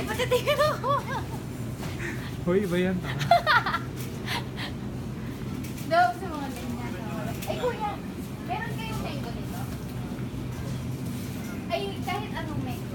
Ay, patitingin ako. Hoy, iba yan. tama. Daw sa mga ganyan. Ay, kuya, meron kayong mango dito? Ay, kahit anong mango.